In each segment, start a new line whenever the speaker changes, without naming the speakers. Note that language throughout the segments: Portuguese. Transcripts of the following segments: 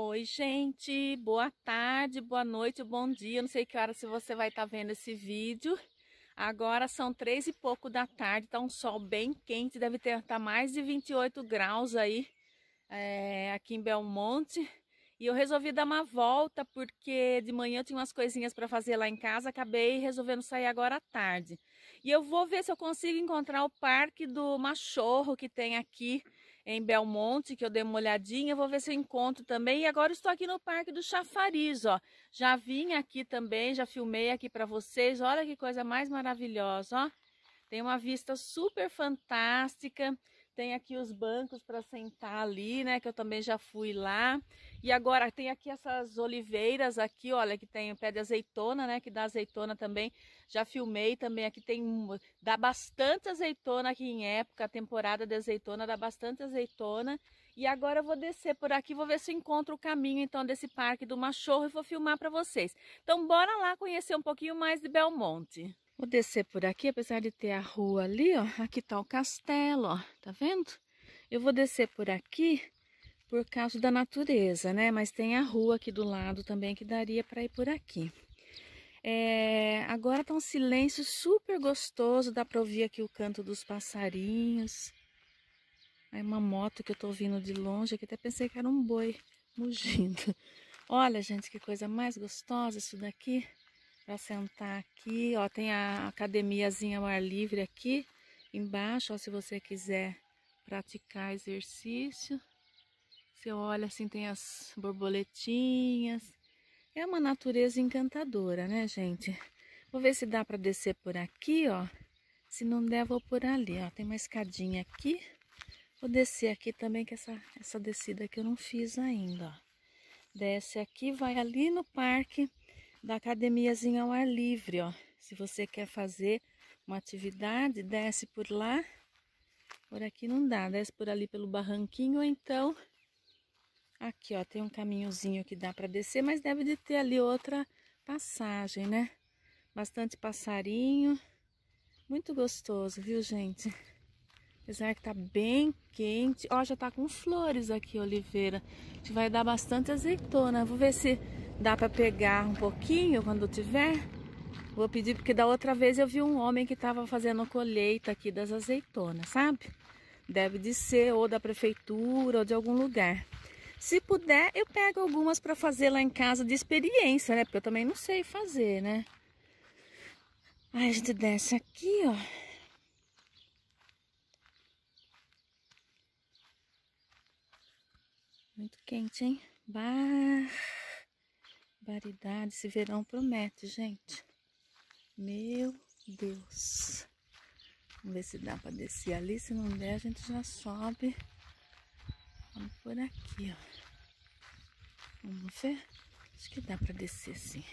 Oi, gente, boa tarde, boa noite, bom dia. Não sei que hora se você vai estar tá vendo esse vídeo. Agora são três e pouco da tarde, tá um sol bem quente, deve ter tá mais de 28 graus aí é, aqui em Belmonte. E eu resolvi dar uma volta porque de manhã eu tinha umas coisinhas para fazer lá em casa, acabei resolvendo sair agora à tarde. E eu vou ver se eu consigo encontrar o Parque do Machorro que tem aqui em Belmonte, que eu dei uma olhadinha, vou ver se eu encontro também. E agora estou aqui no Parque do Chafariz, ó. Já vim aqui também, já filmei aqui para vocês. Olha que coisa mais maravilhosa, ó. Tem uma vista super fantástica. Tem aqui os bancos para sentar ali, né? Que eu também já fui lá. E agora tem aqui essas oliveiras aqui, olha, que tem o pé de azeitona, né? Que dá azeitona também. Já filmei também. Aqui tem... Dá bastante azeitona aqui em época. Temporada de azeitona dá bastante azeitona. E agora eu vou descer por aqui, vou ver se encontro o caminho então desse parque do Machorro e vou filmar para vocês. Então bora lá conhecer um pouquinho mais de Belmonte. Vou descer por aqui, apesar de ter a rua ali, ó. Aqui tá o castelo, ó. Tá vendo? Eu vou descer por aqui por causa da natureza, né? Mas tem a rua aqui do lado também que daria para ir por aqui. É, agora tá um silêncio super gostoso, dá para ouvir aqui o canto dos passarinhos. Aí uma moto que eu tô ouvindo de longe, aqui até pensei que era um boi mugindo. Olha, gente, que coisa mais gostosa isso daqui para sentar aqui. Ó, tem a academiazinha ao ar livre aqui embaixo, ó, se você quiser praticar exercício. Você olha assim, tem as borboletinhas. É uma natureza encantadora, né, gente? Vou ver se dá para descer por aqui, ó. Se não der, vou por ali, ó. Tem uma escadinha aqui. Vou descer aqui também, que essa, essa descida aqui eu não fiz ainda, ó. Desce aqui, vai ali no parque da academiazinha ao ar livre, ó. Se você quer fazer uma atividade, desce por lá. Por aqui não dá, desce por ali pelo barranquinho ou então aqui, ó, tem um caminhozinho que dá para descer, mas deve de ter ali outra passagem, né? Bastante passarinho. Muito gostoso, viu, gente? Apesar que tá bem quente. Ó, já tá com flores aqui, oliveira. A gente vai dar bastante azeitona. Vou ver se Dá para pegar um pouquinho quando tiver? Vou pedir, porque da outra vez eu vi um homem que estava fazendo colheita aqui das azeitonas, sabe? Deve de ser ou da prefeitura ou de algum lugar. Se puder, eu pego algumas para fazer lá em casa de experiência, né? Porque eu também não sei fazer, né? Aí a gente desce aqui, ó. Muito quente, hein? Barbaridade, esse verão promete, gente. Meu Deus. Vamos ver se dá para descer ali. Se não der, a gente já sobe. Vamos por aqui, ó. Vamos ver? Acho que dá para descer sim.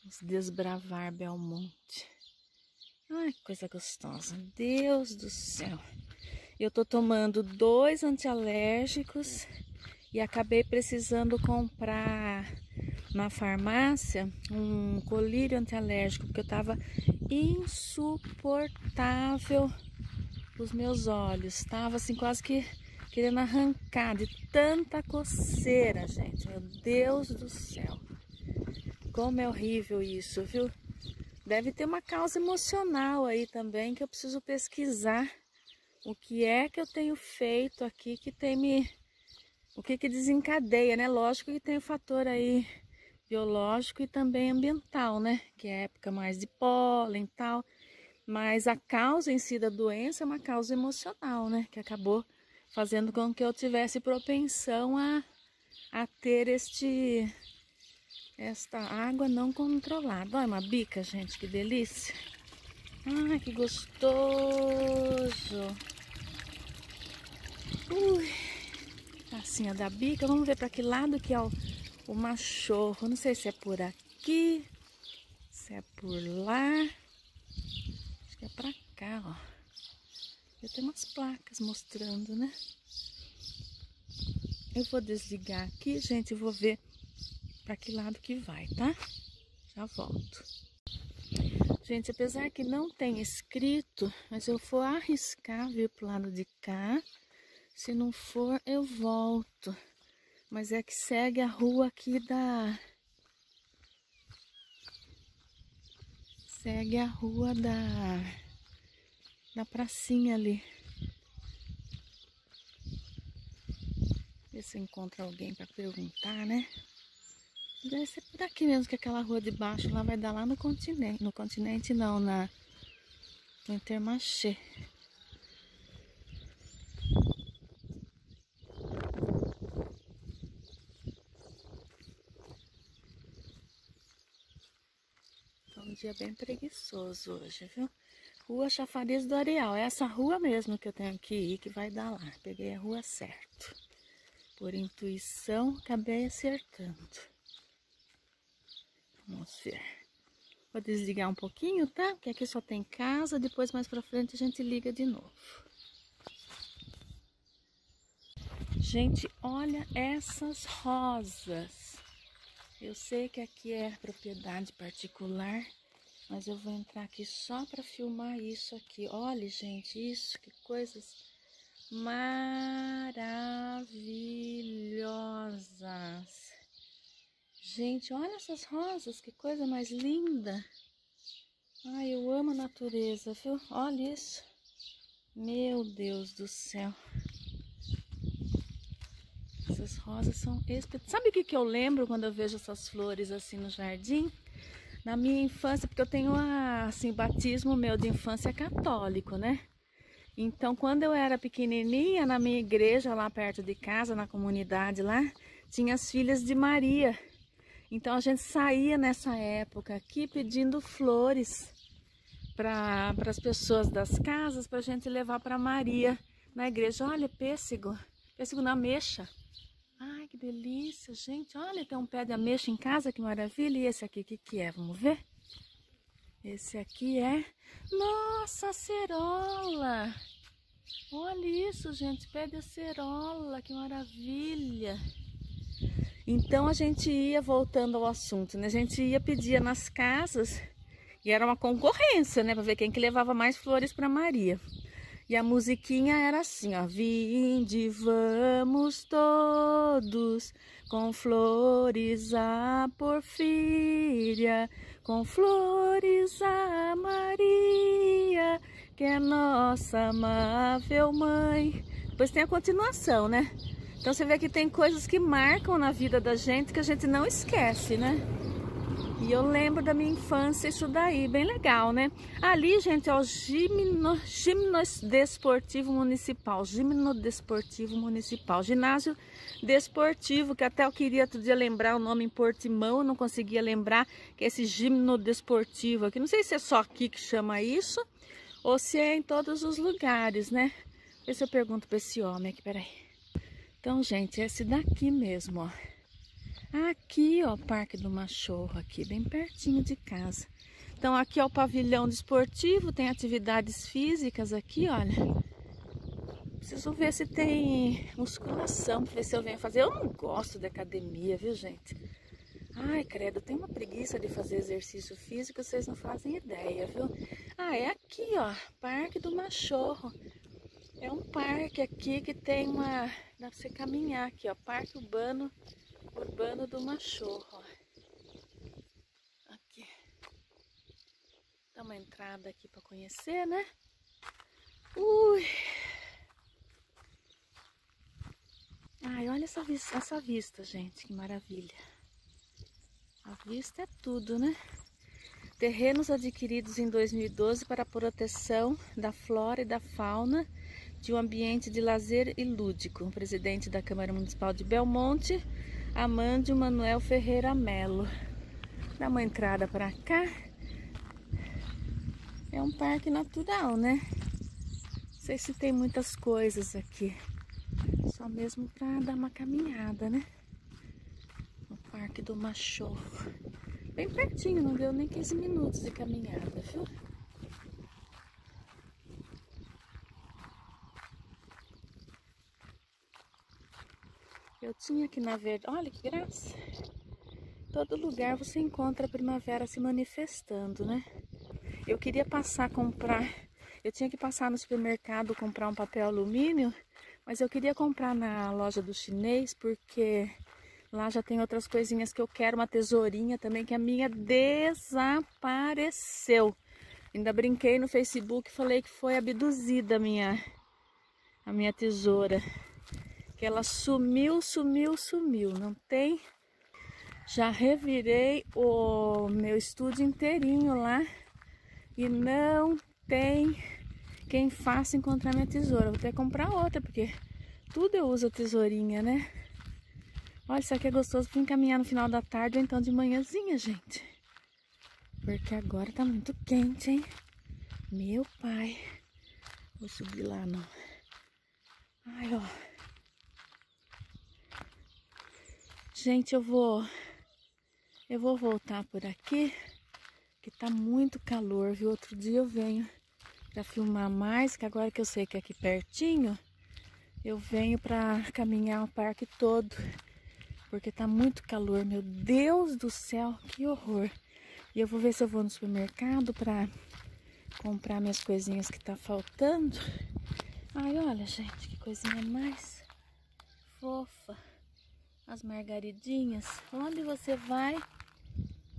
Vamos desbravar Belmonte. Ai, que coisa gostosa. Deus do céu. Eu tô tomando dois antialérgicos e acabei precisando comprar na farmácia um colírio antialérgico porque eu tava insuportável os meus olhos, tava assim quase que querendo arrancar de tanta coceira, gente. Meu Deus do céu. Como é horrível isso, viu? Deve ter uma causa emocional aí também que eu preciso pesquisar o que é que eu tenho feito aqui que tem me o que que desencadeia, né? Lógico que tem o fator aí biológico e também ambiental, né? Que é época mais de pólen e tal. Mas a causa em si da doença é uma causa emocional, né? Que acabou fazendo com que eu tivesse propensão a, a ter este esta água não controlada. Olha uma bica, gente, que delícia. Ai, que gostoso. Ui. Pracinha da Bica. Vamos ver para que lado que é o, o machorro. Não sei se é por aqui, se é por lá. Acho que é para cá, ó. Eu tenho umas placas mostrando, né? Eu vou desligar aqui, gente, e vou ver para que lado que vai, tá? Já volto. Gente, apesar que não tem escrito, mas eu vou arriscar vir pro lado de cá se não for, eu volto. Mas é que segue a rua aqui da... Segue a rua da... Da pracinha ali. Ver se encontra alguém para perguntar, né? Deve ser por aqui mesmo, que aquela rua de baixo lá vai dar lá no continente. No continente não, na... No Intermarché. dia bem preguiçoso hoje, viu? Rua Chafariz do Areal. É essa rua mesmo que eu tenho que ir, que vai dar lá. Peguei a rua certo. Por intuição, acabei acertando. Vamos ver. Vou desligar um pouquinho, tá? Porque aqui só tem casa, depois mais pra frente a gente liga de novo. Gente, olha essas rosas. Eu sei que aqui é propriedade particular, mas eu vou entrar aqui só para filmar isso aqui. Olha, gente, isso, que coisas maravilhosas. Gente, olha essas rosas, que coisa mais linda. Ai, eu amo a natureza, viu? Olha isso. Meu Deus do céu. Essas rosas são espetaculares. Sabe o que, que eu lembro quando eu vejo essas flores assim no jardim? na minha infância, porque eu tenho assim, batismo meu de infância católico, né? Então, quando eu era pequenininha, na minha igreja lá perto de casa, na comunidade lá, tinha as filhas de Maria. Então, a gente saía nessa época aqui pedindo flores para as pessoas das casas, para a gente levar para Maria na igreja. Olha, pêssego, pêssego na mexa que delícia, gente. Olha, tem um pé de ameixa em casa, que maravilha. E esse aqui, o que, que é? Vamos ver? Esse aqui é... Nossa, acerola! Olha isso, gente. Pé de acerola, que maravilha. Então, a gente ia, voltando ao assunto, né? A gente ia pedir nas casas e era uma concorrência, né? Para ver quem que levava mais flores para Maria. E a musiquinha era assim, ó. Vinde, vamos todos com flores a Porfíria, com flores a Maria, que é nossa amável mãe. Depois tem a continuação, né? Então você vê que tem coisas que marcam na vida da gente que a gente não esquece, né? E eu lembro da minha infância isso daí, bem legal, né? Ali, gente, é o Gimno, Desportivo Municipal, Gimno Desportivo Municipal, ginásio desportivo, que até eu queria outro dia lembrar o nome em Portimão, eu não conseguia lembrar, que é esse Gimno Desportivo aqui. Não sei se é só aqui que chama isso, ou se é em todos os lugares, né? Vê se eu pergunto para esse homem aqui, peraí. Então, gente, esse daqui mesmo, ó. Aqui, ó, Parque do Machorro, aqui, bem pertinho de casa. Então, aqui é o pavilhão desportivo, tem atividades físicas aqui, olha. Preciso ver se tem musculação, pra ver se eu venho fazer. Eu não gosto de academia, viu, gente? Ai, credo, tem uma preguiça de fazer exercício físico, vocês não fazem ideia, viu? Ah, é aqui, ó, Parque do Machorro. É um parque aqui que tem uma... Dá pra você caminhar aqui, ó, Parque Urbano Urbano do Machorro. Aqui. Dá uma entrada aqui para conhecer, né? Ui! Ai, olha essa vista, essa vista, gente, que maravilha. A vista é tudo, né? Terrenos adquiridos em 2012 para proteção da flora e da fauna de um ambiente de lazer e lúdico. O presidente da Câmara Municipal de Belmonte Amândio Manuel Ferreira Melo. Dá uma entrada para cá. É um parque natural, né? Não sei se tem muitas coisas aqui. Só mesmo para dar uma caminhada, né? No Parque do Machorro. Bem pertinho, não deu nem 15 minutos de caminhada, viu? Eu tinha que, na verdade, olha que graça. Todo lugar você encontra a primavera se manifestando, né? Eu queria passar comprar, eu tinha que passar no supermercado comprar um papel alumínio, mas eu queria comprar na loja do chinês porque Lá já tem outras coisinhas que eu quero, uma tesourinha também, que a minha desapareceu. Ainda brinquei no Facebook, falei que foi abduzida a minha, a minha tesoura. Que ela sumiu, sumiu, sumiu. Não tem? Já revirei o meu estúdio inteirinho lá e não tem quem faça encontrar minha tesoura. Vou até comprar outra, porque tudo eu uso a tesourinha, né? Olha, isso aqui é gostoso para encaminhar no final da tarde ou então de manhãzinha, gente. Porque agora tá muito quente, hein? Meu pai. Vou subir lá, não. Ai, ó. Gente, eu vou... Eu vou voltar por aqui, que tá muito calor, viu? Outro dia eu venho para filmar mais, que agora que eu sei que é aqui pertinho, eu venho para caminhar o parque todo porque tá muito calor. Meu Deus do céu, que horror. E eu vou ver se eu vou no supermercado para comprar minhas coisinhas que tá faltando. Ai, olha, gente, que coisinha mais fofa. As margaridinhas. Onde você vai,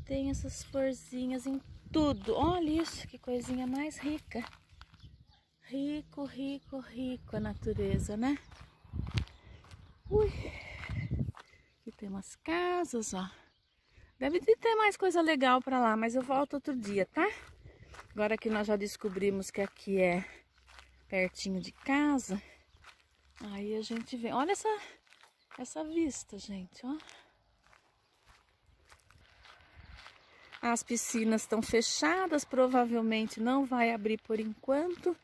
tem essas florzinhas em tudo. Olha isso, que coisinha mais rica. Rico, rico, rico a natureza, né? Ui. Aqui tem umas casas, ó. Deve ter mais coisa legal para lá, mas eu volto outro dia, tá? Agora que nós já descobrimos que aqui é pertinho de casa, aí a gente vê. Olha essa, essa vista, gente, ó. As piscinas estão fechadas, provavelmente não vai abrir por enquanto.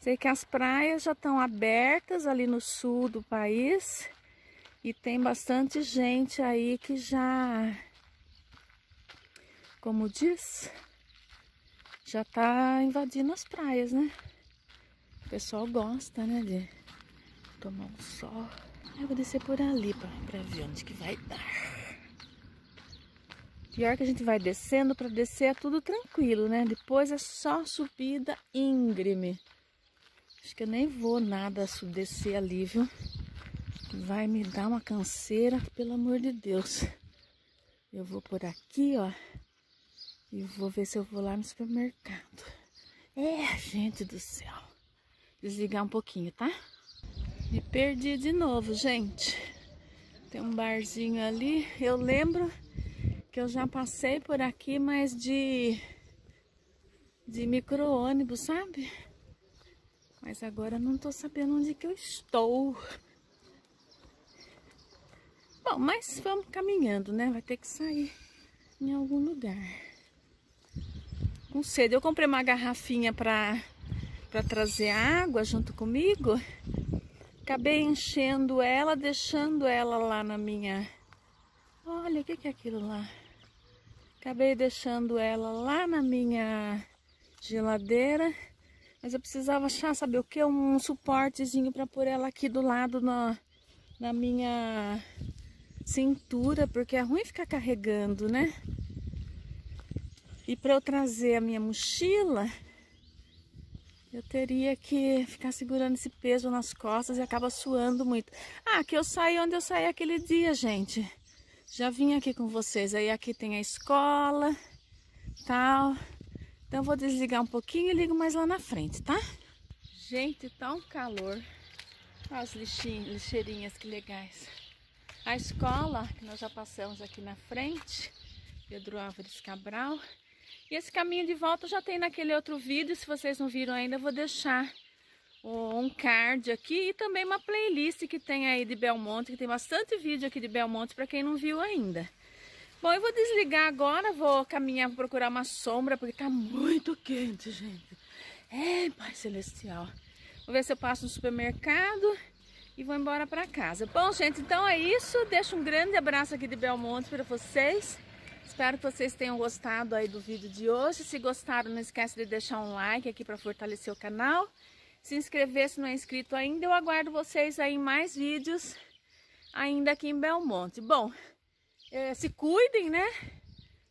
Sei que as praias já estão abertas ali no sul do país. E tem bastante gente aí que já, como diz, já tá invadindo as praias, né? O pessoal gosta, né, de tomar um sol. Eu vou descer por ali pra ver onde que vai dar. Pior que a gente vai descendo, para descer é tudo tranquilo, né? Depois é só subida íngreme. Acho que eu nem vou nada descer ali, viu? vai me dar uma canseira, pelo amor de Deus. Eu vou por aqui, ó, e vou ver se eu vou lá no supermercado. É, gente do céu. Desligar um pouquinho, tá? Me perdi de novo, gente. Tem um barzinho ali. Eu lembro que eu já passei por aqui, mas de de micro-ônibus, sabe? Mas agora não tô sabendo onde que eu estou. Bom, mas vamos caminhando, né? Vai ter que sair em algum lugar. Com sede. Eu comprei uma garrafinha para para trazer água junto comigo. Acabei enchendo ela, deixando ela lá na minha... Olha, o que, é aquilo lá? Acabei deixando ela lá na minha geladeira. Mas eu precisava achar, sabe o que? Um suportezinho para pôr ela aqui do lado na, na minha cintura, porque é ruim ficar carregando, né? E para eu trazer a minha mochila, eu teria que ficar segurando esse peso nas costas e acaba suando muito. Ah, que eu saí onde eu saí aquele dia, gente. Já vim aqui com vocês. Aí aqui tem a escola, tal. Então vou desligar um pouquinho e ligo mais lá na frente, tá? Gente, tá um calor. Olha as lixeirinhas que legais. A escola, que nós já passamos aqui na frente, Pedro Álvares Cabral. E esse caminho de volta já tem naquele outro vídeo, se vocês não viram ainda, eu vou deixar um card aqui e também uma playlist que tem aí de Belmonte, que tem bastante vídeo aqui de Belmonte para quem não viu ainda. Bom, eu vou desligar agora, vou caminhar, procurar uma sombra, porque tá muito quente, gente. É, Pai Celestial. Vou ver se eu passo no supermercado e vou embora para casa. Bom, gente, então é isso. Deixo um grande abraço aqui de Belmonte para vocês. Espero que vocês tenham gostado aí do vídeo de hoje. Se gostaram, não esquece de deixar um like aqui para fortalecer o canal. Se inscrever se não é inscrito ainda. Eu aguardo vocês aí em mais vídeos ainda aqui em Belmonte. Bom, é, se cuidem, né?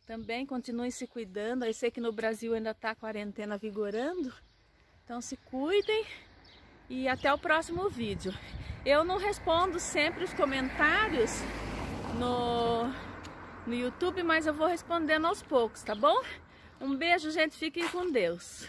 Também continuem se cuidando. Eu sei que no Brasil ainda está a quarentena vigorando. Então se cuidem e até o próximo vídeo. Eu não respondo sempre os comentários no, no YouTube, mas eu vou respondendo aos poucos, tá bom? Um beijo, gente. Fiquem com Deus.